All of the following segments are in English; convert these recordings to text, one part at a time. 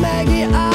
Maggie, I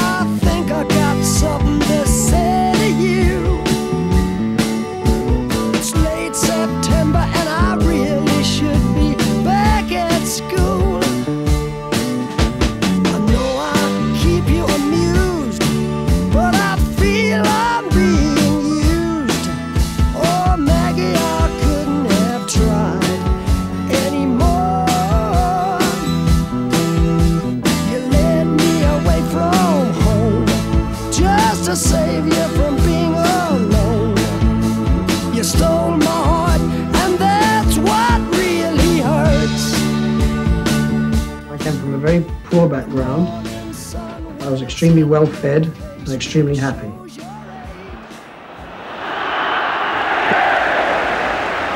extremely well fed and extremely happy.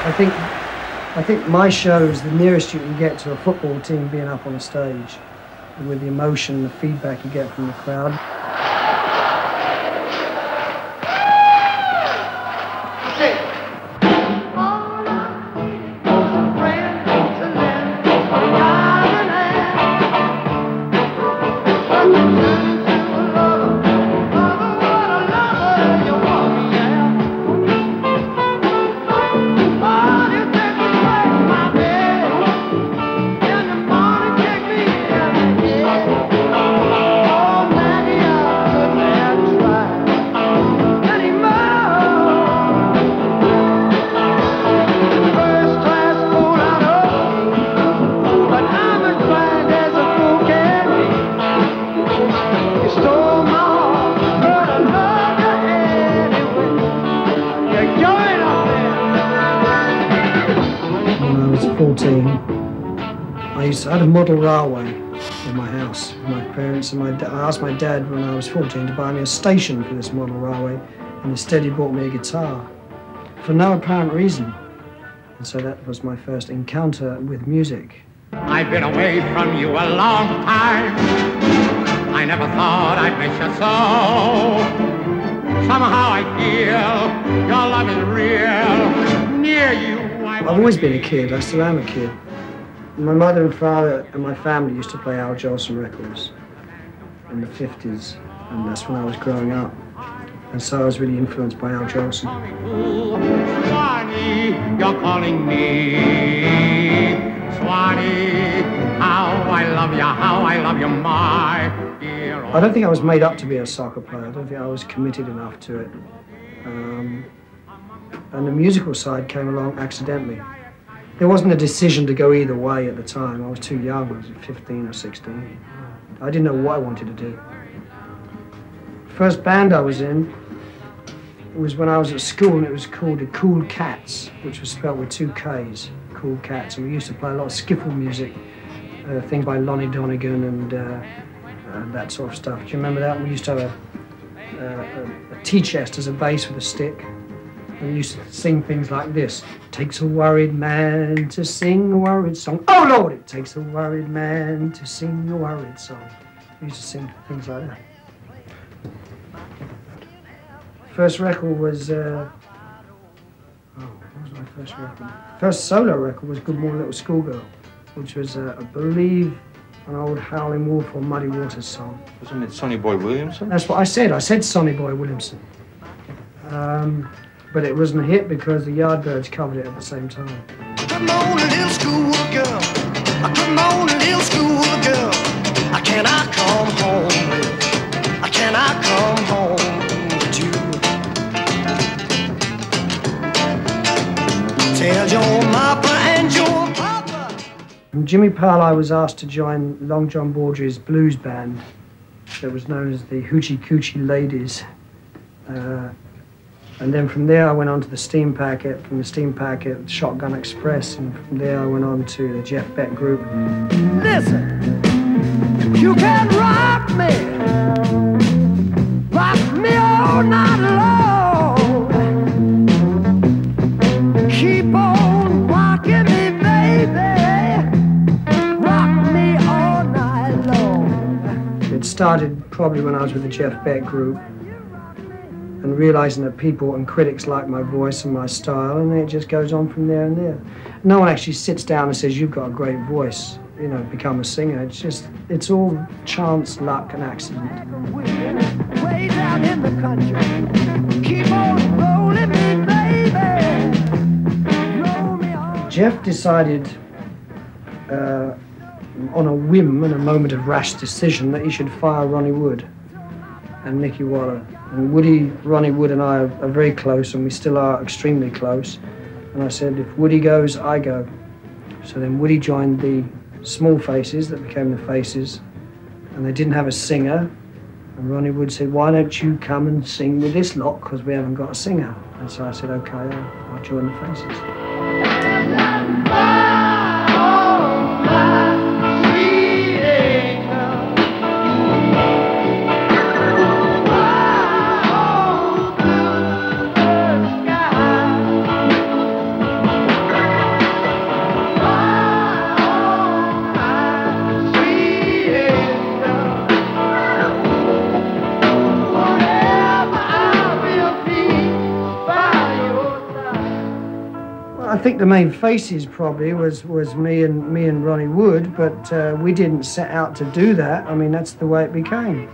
I think, I think my show is the nearest you can get to a football team being up on a stage with the emotion, the feedback you get from the crowd. Used to, I had a model railway in my house with my parents and my I asked my dad when I was 14 to buy me a station for this model railway and instead he bought me a guitar for no apparent reason. And so that was my first encounter with music. I've been away from you a long time. I never thought I'd miss you so. Somehow I feel your love is real. Near you, I I've always been a kid, I still am a kid. My mother and father and my family used to play Al Jolson records in the 50s, and that's when I was growing up. And so I was really influenced by Al Jolson. Swanee, you're calling me. Swanee, how I love you, how I love you, my dear. I don't think I was made up to be a soccer player. I don't think I was committed enough to it. Um, and the musical side came along accidentally. There wasn't a decision to go either way at the time. I was too young. I was 15 or 16. I didn't know what I wanted to do. First band I was in was when I was at school, and it was called the Cool Cats, which was spelled with two Ks, Cool Cats. And we used to play a lot of skiffle music, uh, things by Lonnie Donegan and, uh, and that sort of stuff. Do you remember that? We used to have a, a, a tea chest as a bass with a stick. And used to sing things like this. Takes a worried man to sing a worried song. Oh Lord, it takes a worried man to sing a worried song. We used to sing things like that. First record was, uh, oh, what was my first record? First solo record was Good Morning Little Schoolgirl, which was, uh, I believe, an old Howling Wolf or Muddy Waters song. Wasn't it Sonny Boy Williamson? That's what I said. I said Sonny Boy Williamson. Um, but it wasn't a hit because the Yardbirds covered it at the same time. Come on, little schoolgirl. Come on, little schoolgirl. I cannot come home with. I cannot come home with you. Tell your mama and your papa. Jimmy Powell, I was asked to join Long John Baldry's blues band that was known as the Hoochie Coochie Ladies. Uh, and then from there, I went on to the Steam Packet. From the Steam Packet, Shotgun Express. And from there, I went on to the Jeff Beck Group. Listen, you can rock me, rock me all night long. Keep on rocking me, baby, rock me all night long. It started probably when I was with the Jeff Beck Group and realizing that people and critics like my voice and my style, and then it just goes on from there and there. No one actually sits down and says, You've got a great voice. you know, become a singer. It's just, it's all chance, luck, and accident. Way down in the country. Keep on rolling me, baby. Roll me on. Jeff decided uh, on a whim and a moment of rash decision that he should fire Ronnie Wood and Micky Waller. And Woody, Ronnie Wood and I are, are very close, and we still are extremely close. And I said, if Woody goes, I go. So then Woody joined the Small Faces that became the Faces, and they didn't have a singer. And Ronnie Wood said, why don't you come and sing with this lot, because we haven't got a singer. And so I said, okay, I'll, I'll join the Faces. Think the main faces probably was, was me and me and Ronnie Wood, but uh, we didn't set out to do that. I mean, that's the way it became.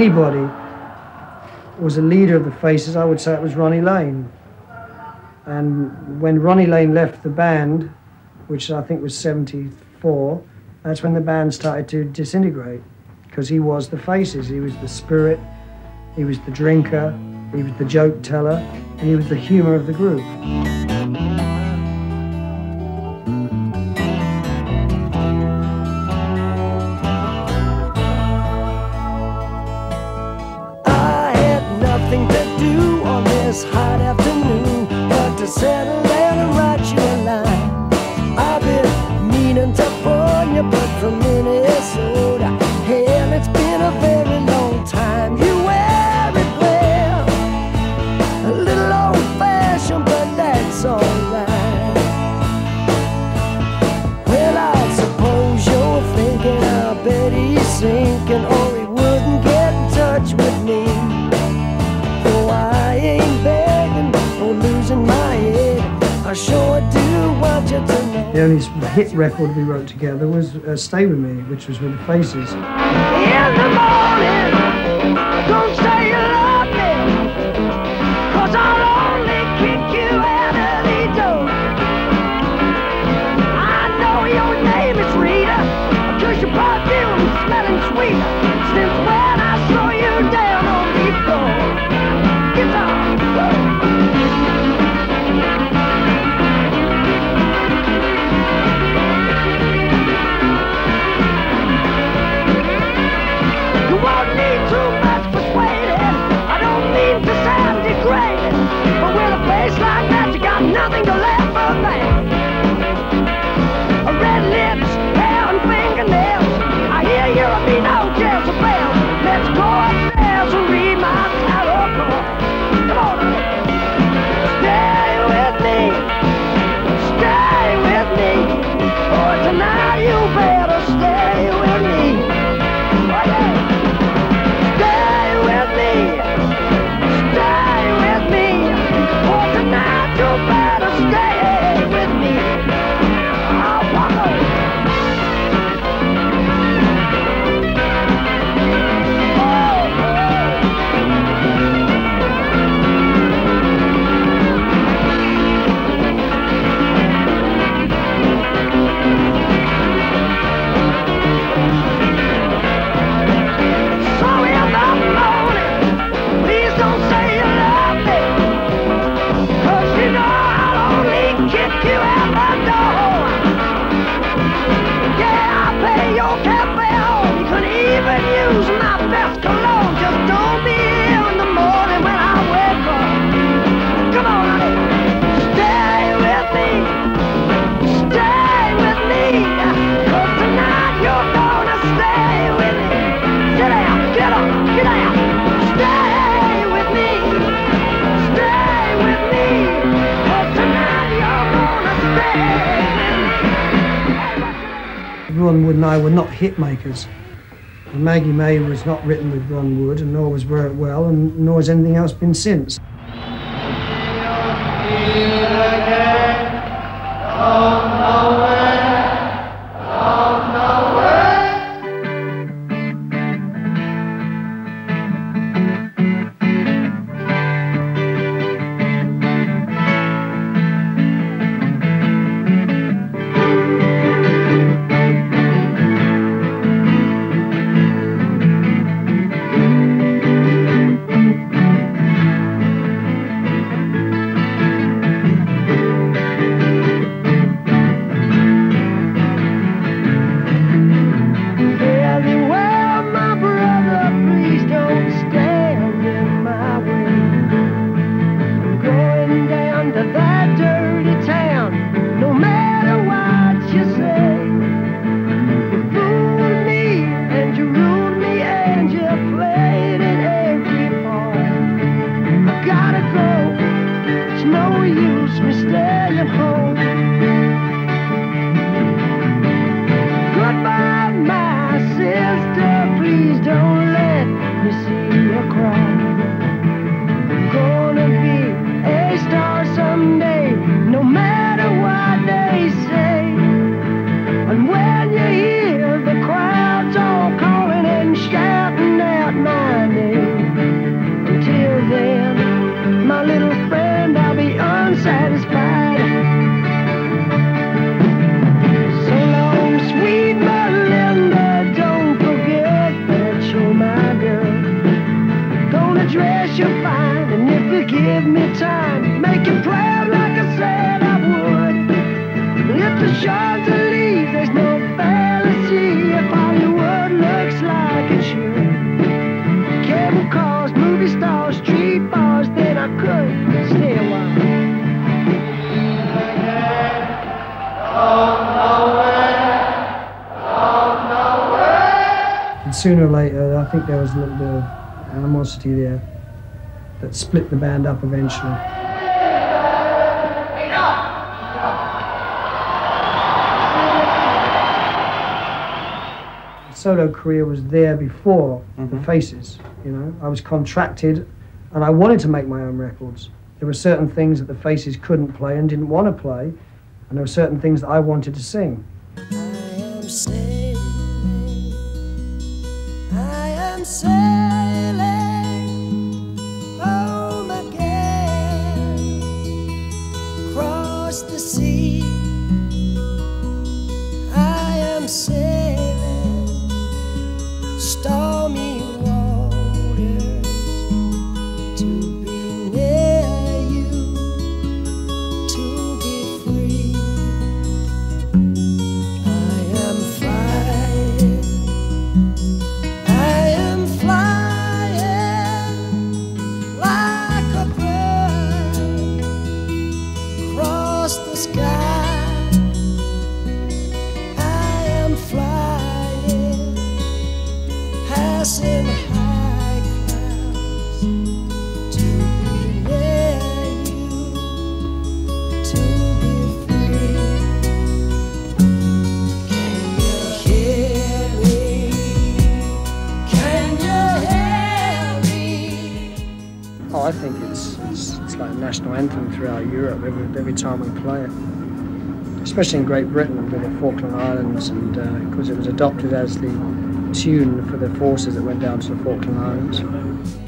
Anybody was a leader of the Faces, I would say it was Ronnie Lane. And when Ronnie Lane left the band, which I think was 74, that's when the band started to disintegrate because he was the Faces. He was the spirit, he was the drinker, he was the joke teller, and he was the humor of the group. Record we wrote together was uh, Stay With Me, which was with the Faces. Ron Wood and I were not hit makers. And Maggie May was not written with Ron Wood, and nor was Wear It Well, and nor has anything else been since. Sooner or later, I think there was a little bit of animosity there that split the band up eventually. The solo career was there before the mm-hmm. Faces. You know, I was contracted, and I wanted to make my own records. There were certain things that the Faces couldn't play and didn't want to play, and there were certain things that I wanted to sing. I am sailing. Sailing home again. Across the sea. National anthem throughout Europe every, every time we play it. Especially in Great Britain with the Falkland Islands, and uh, because it was adopted as the tune for the forces that went down to the Falkland Islands.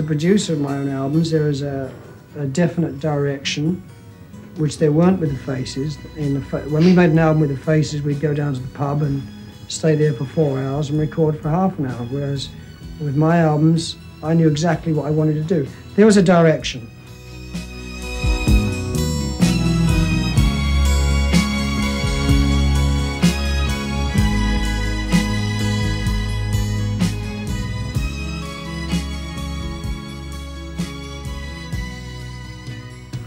The producer of my own albums, there was a, a definite direction, which there weren't with the Faces. In the fa- when we made an album with the Faces, we'd go down to the pub and stay there for four hours and record for half an hour. Whereas with my albums, I knew exactly what I wanted to do. There was a direction.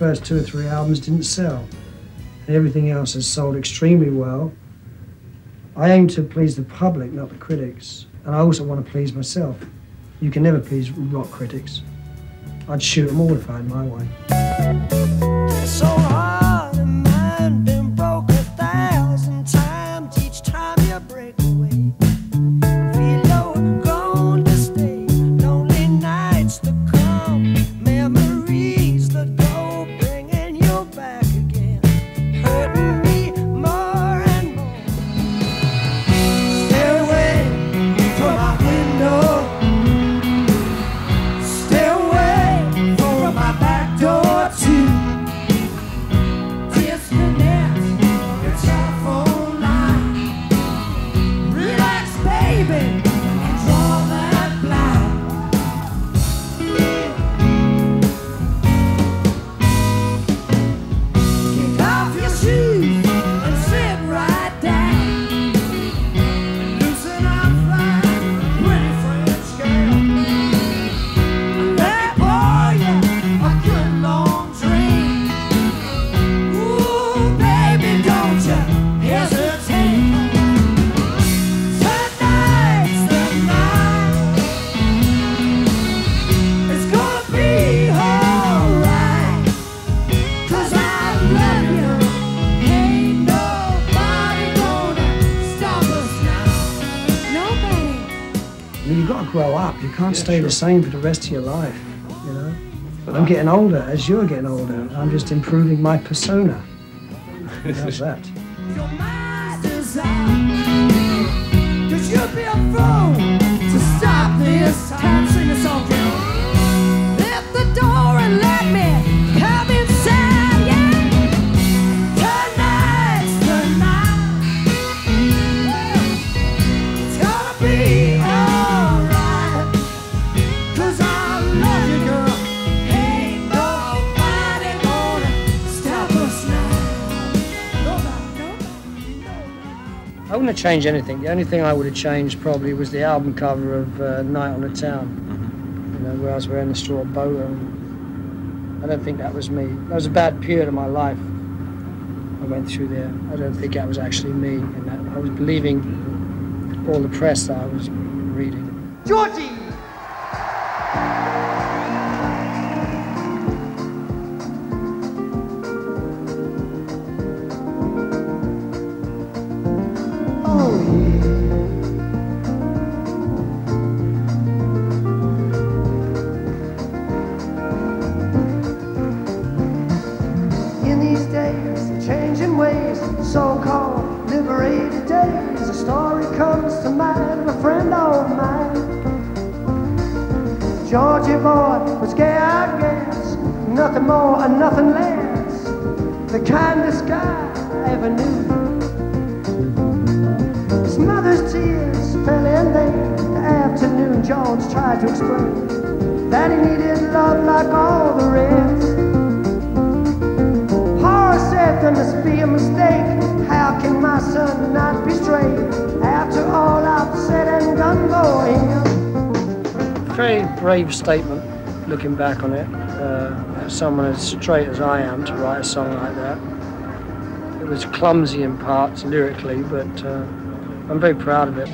First two or three albums didn't sell. And everything else has sold extremely well. I aim to please the public, not the critics. And I also want to please myself. You can never please rock critics. I'd shoot them all if I had my way. So up. You can't stay the same for the rest of your life, you know? But I'm getting older as you're getting older. I'm just improving my persona. How's that? Your mind is out. Cause you'd be a fool to stop this time. Wouldn't have changed anything. The only thing I would have changed probably was the album cover of uh, Night on the Town. You know, where I was wearing the straw boat. And I don't think that was me. That was a bad period of my life. I went through there. I don't think that was actually me. And I was believing all the press that I was reading. Georgie! Very brave statement, looking back on it. Uh, someone as straight as I am to write a song like that. It was clumsy in parts lyrically, but uh, I'm very proud of it.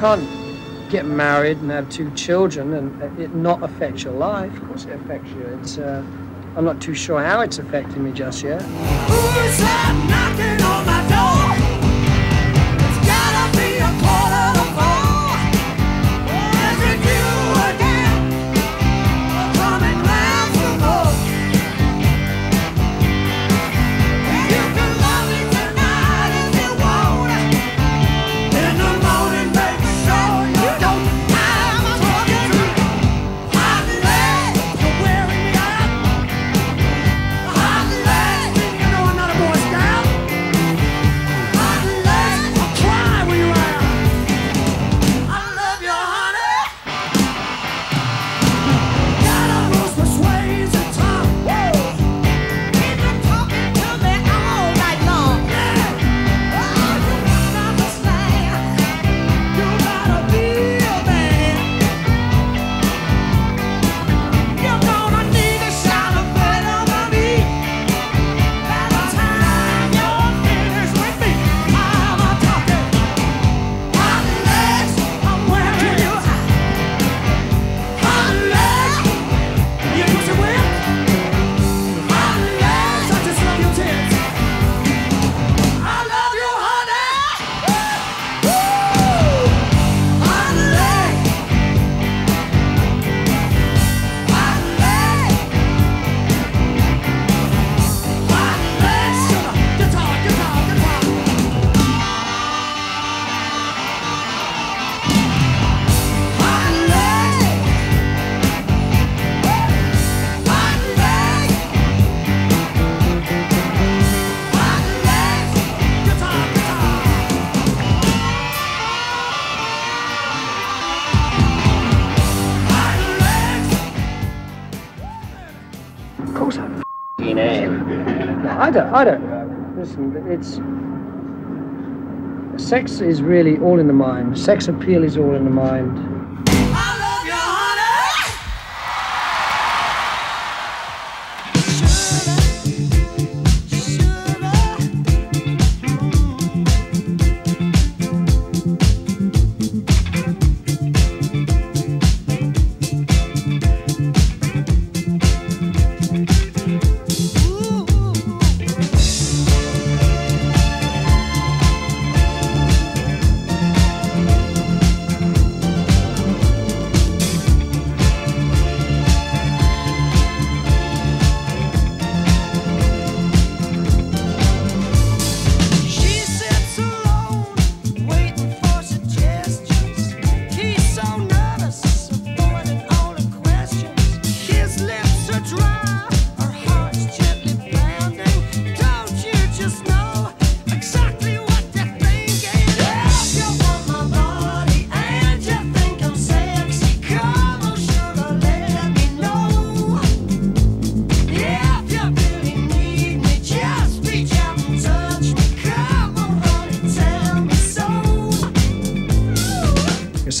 can't get married and have two children and it not affect your life. Of course, it affects you. It's. Uh, I'm not too sure how it's affecting me just yet. I don't. Listen, it's sex is really all in the mind. Sex appeal is all in the mind.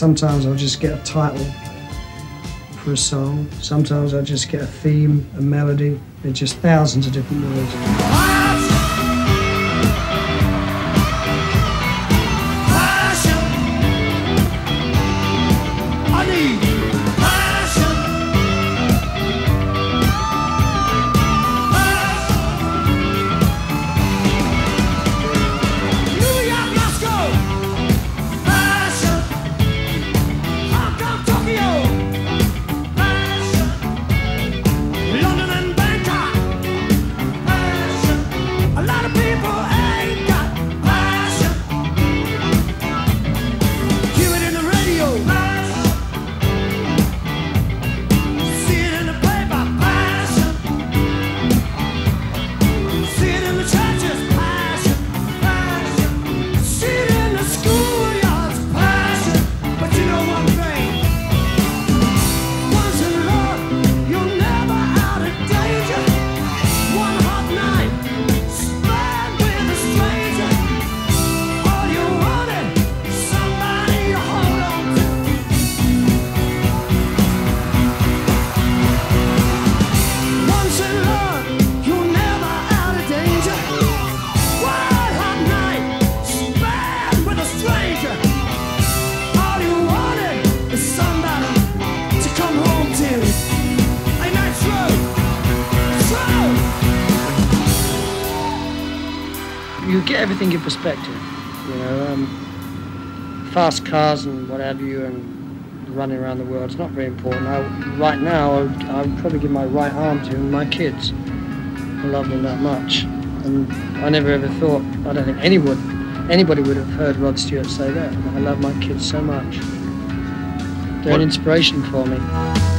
Sometimes I'll just get a title for a song. Sometimes I'll just get a theme, a melody. There's just thousands of different ways. perspective. You know, um, fast cars and what have you, and running around the world—it's not very important. I, right now, I would, I would, probably give my right arm to my kids. I love them that much, and I never ever thought. I don't think anyone, anybody would have heard Rod Stewart say that. I love my kids so much. They're what? an inspiration for me.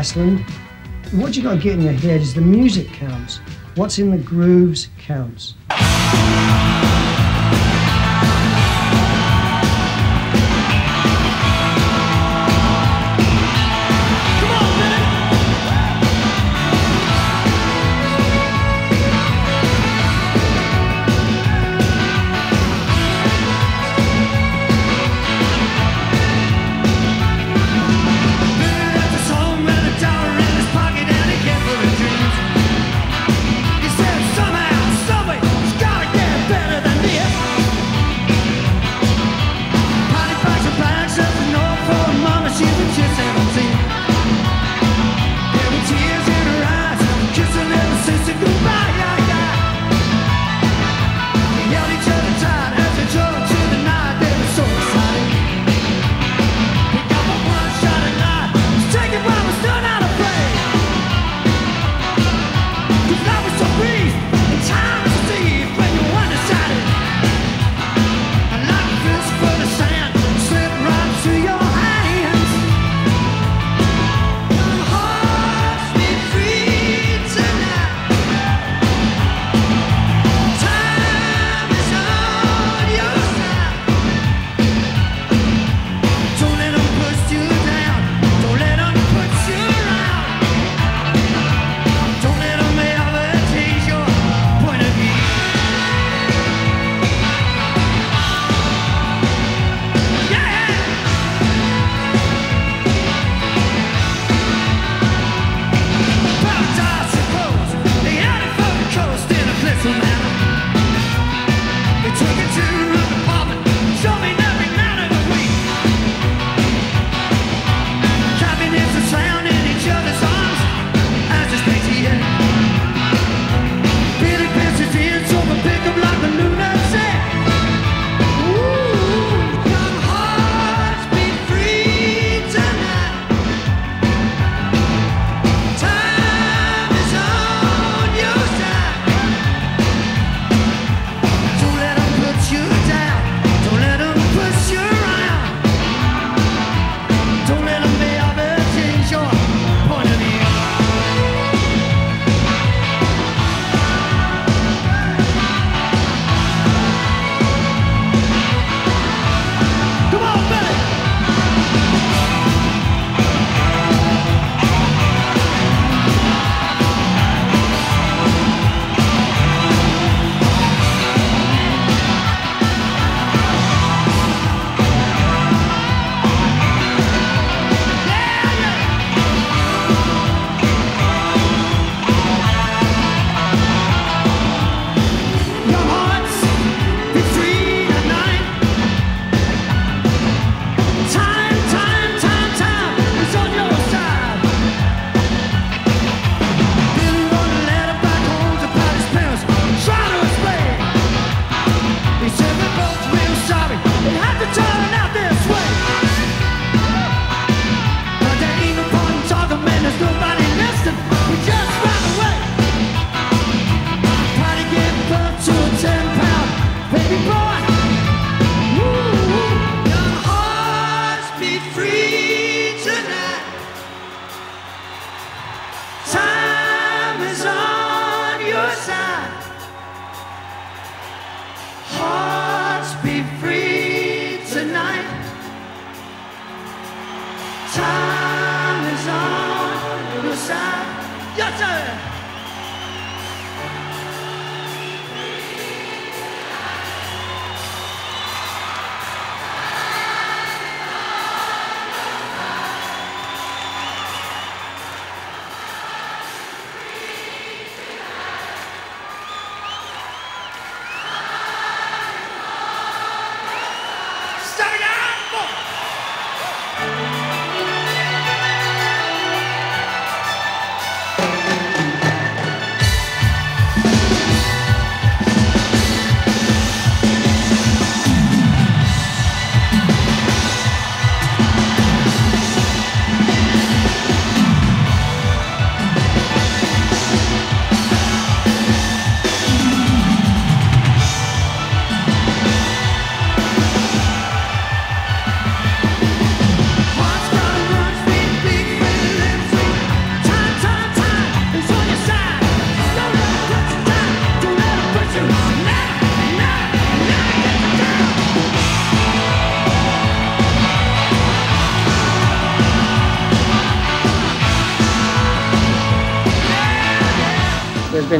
Iceland, what you got to get in your head is the music counts. What's in the grooves counts.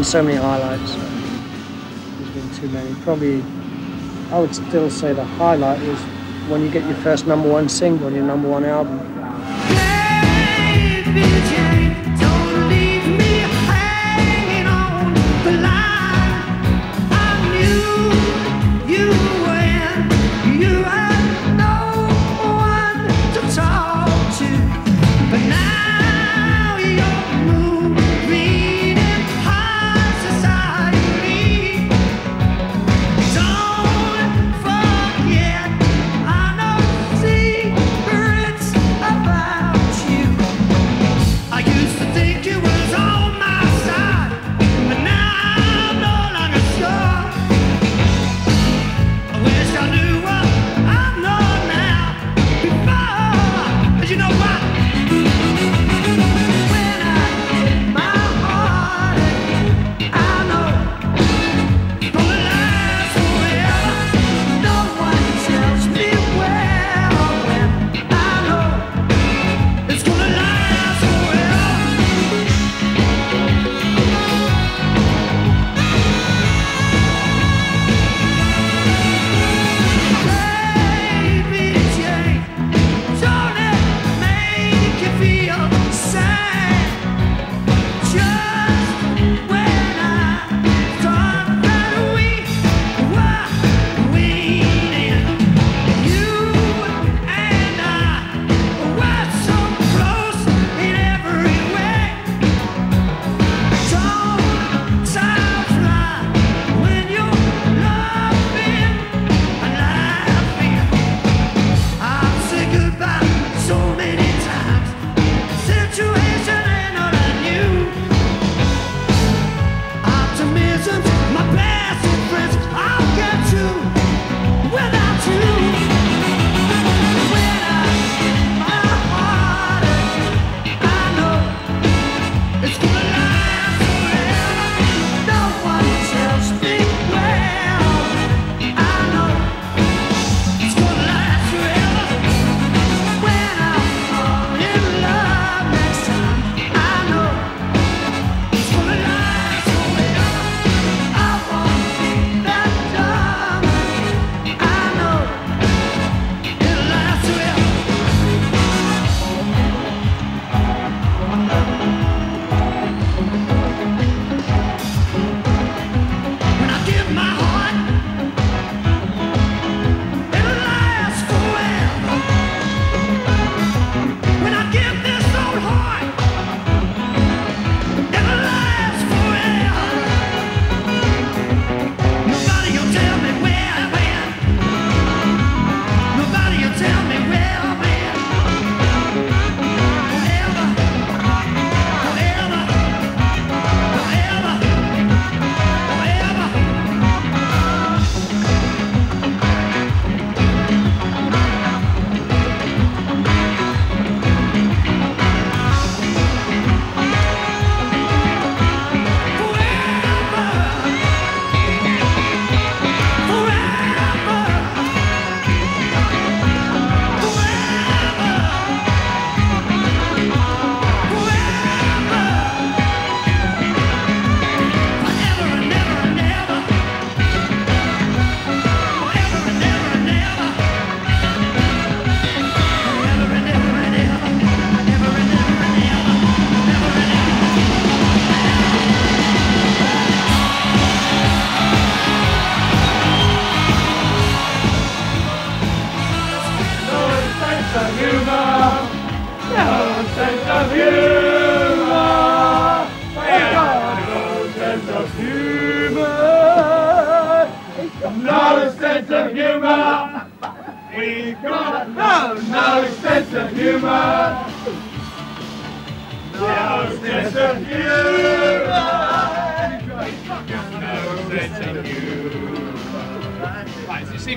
been so many highlights. There's been too many. Probably, I would still say the highlight was when you get your first number one single on your number one album. sense of humor. No sense of humor. Thank God. No sense of humor. No sense of humor. We got no sense of humor. No sense of humor. No sense of humor. Right, so you see,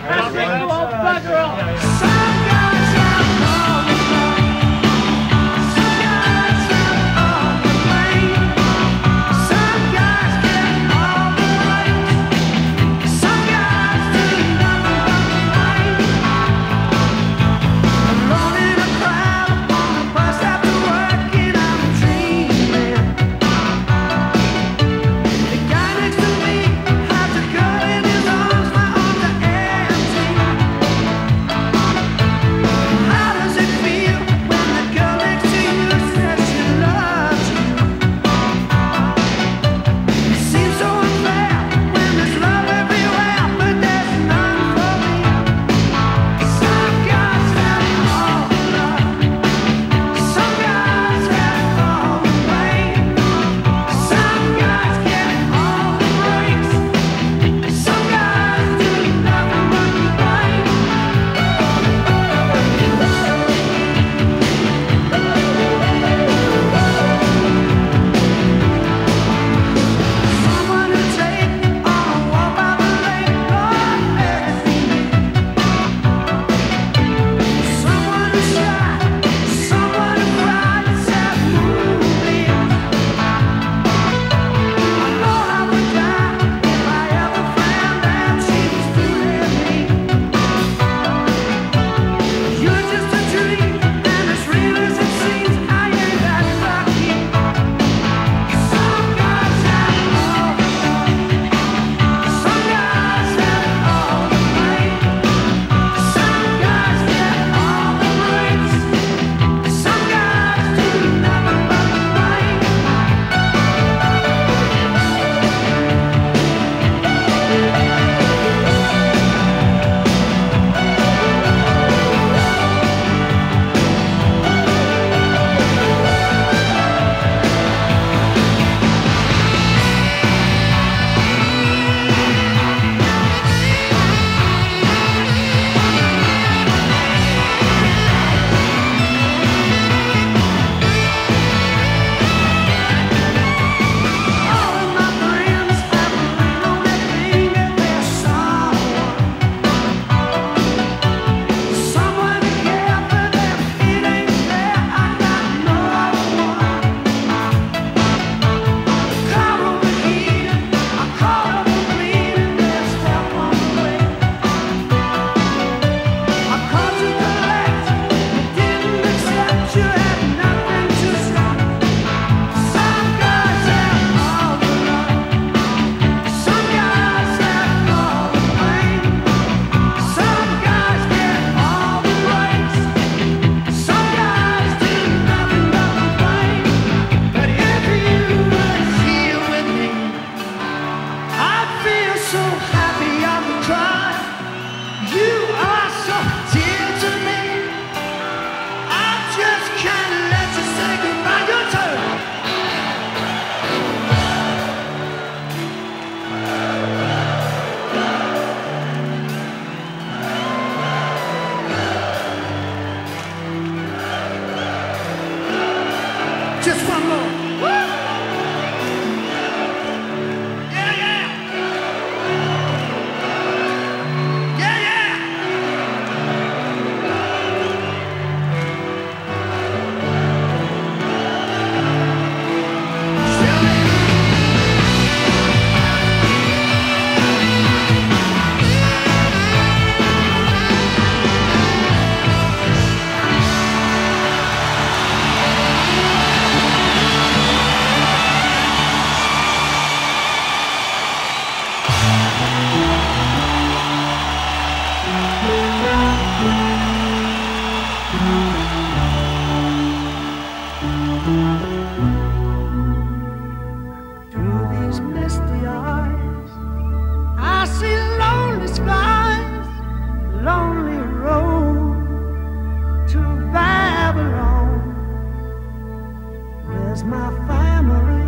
there's my family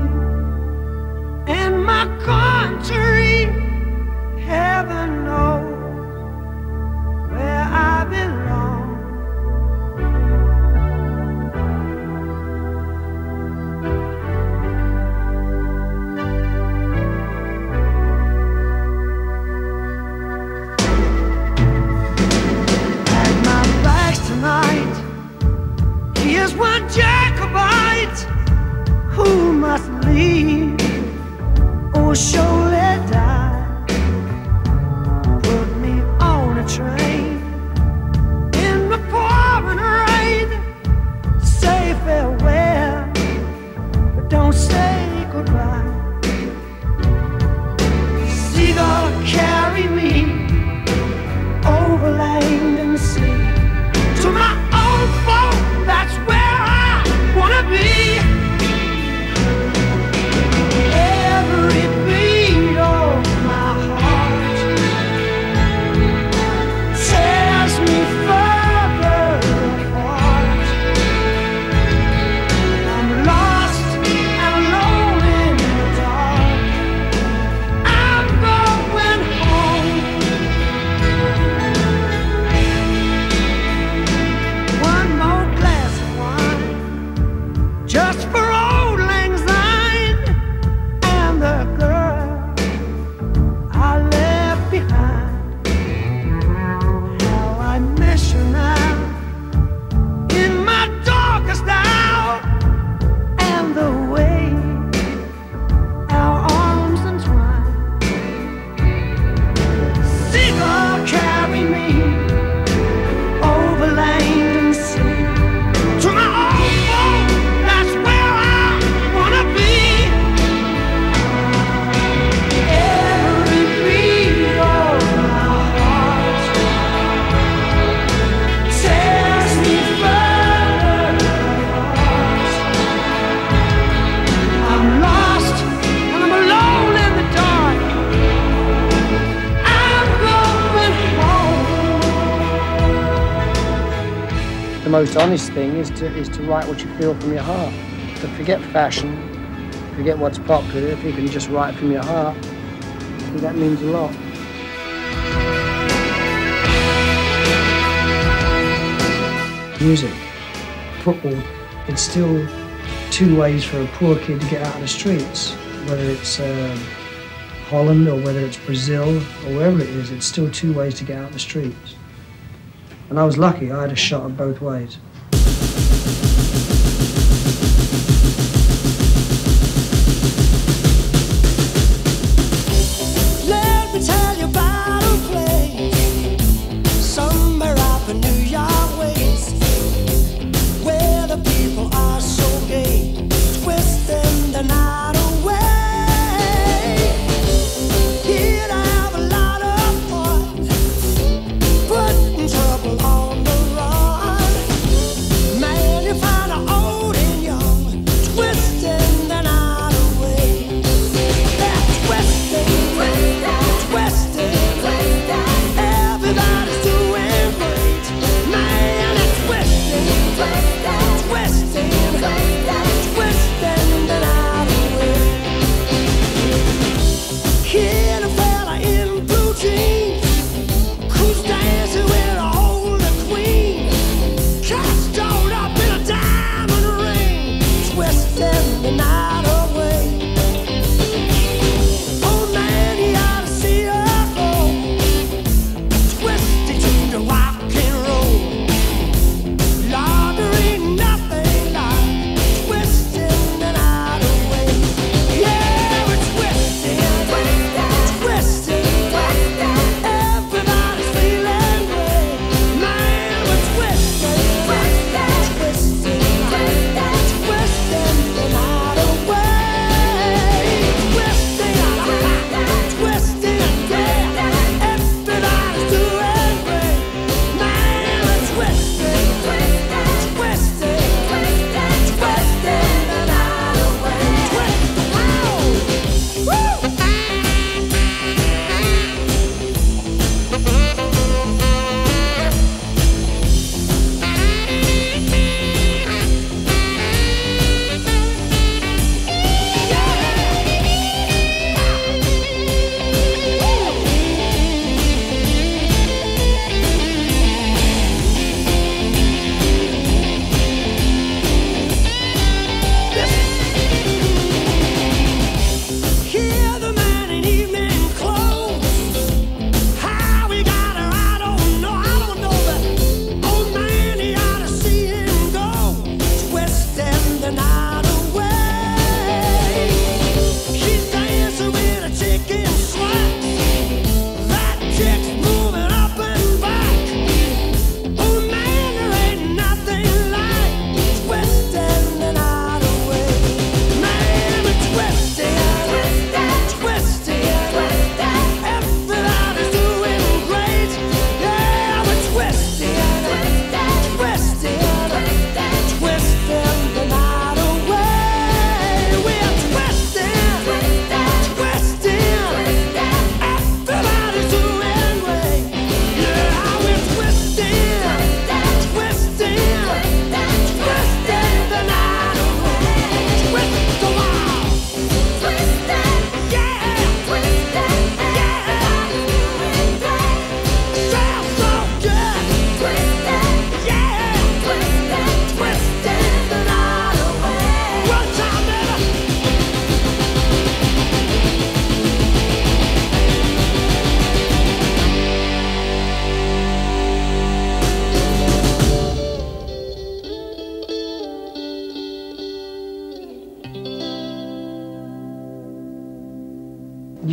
and my country, heaven knows. Must leave or surely most honest thing is to is to write what you feel from your heart. To forget fashion, forget what's popular. If you can just write from your heart, that means a lot. Music, football, it's still two ways for a poor kid to get out of the streets. Whether it's uh, Holland or whether it's Brazil or wherever it is, it's still two ways to get out of the streets. And I was lucky, I had a shot at both ways.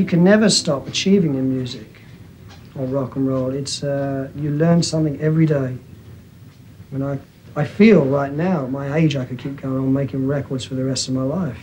Can never stop achieving in music or rock and roll. It's uh, you learn something every day. When I I feel right now, at my age, I could keep going on making records for the rest of my life.